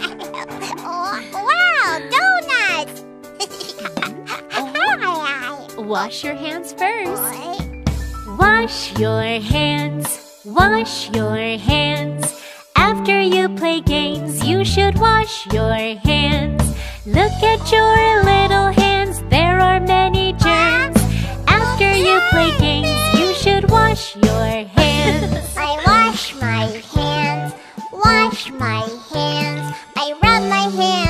Oh, wow, donuts! Wash your hands first. Wash your hands, wash your hands. After you play games, you should wash your hands. Look at your little hands, there are many germs. After you play games, you should wash your hands. I wash my hands, wash my hands my hand.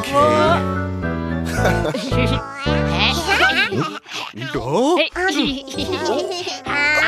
오케이. 너? 어? 어? 어?